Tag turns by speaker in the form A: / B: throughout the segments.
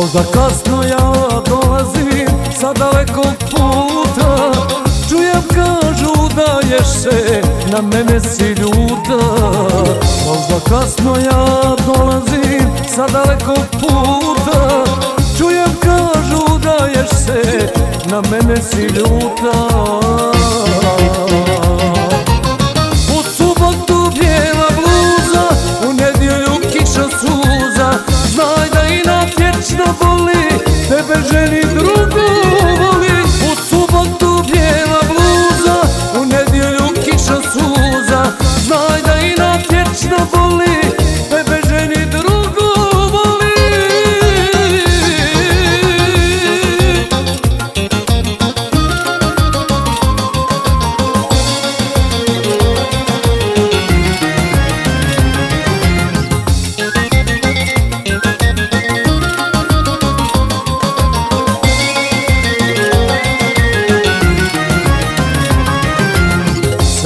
A: Možda kasno ja dolazim sa dalekog puta. Čujem kažu da ješ se, na mene si ljuta. Možda kasno ja dolazim sa dalekog puta. Čujem kažu da ješ se, na mene si ljuta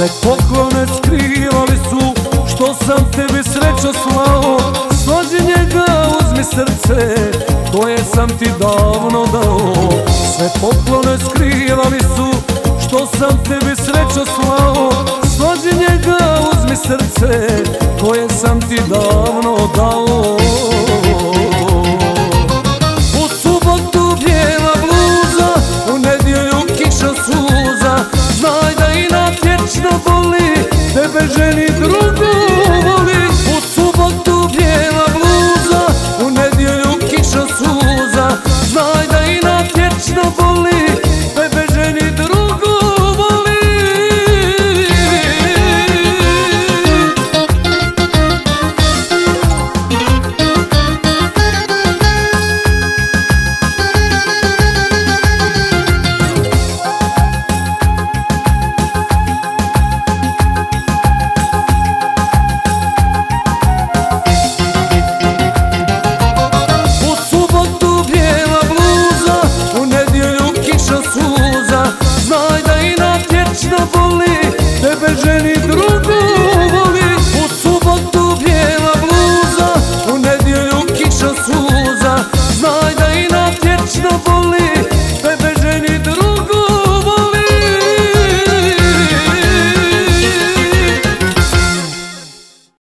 A: Sve poklone skrivali su Što sam tebi srećo slao. Složi njega, uzmi srce Koje sam ti davno dao. Sve poklone skrivali su Što sam tebi srećo slao. Složi njega, uzmi srce Koje sam ti davno tebe drugu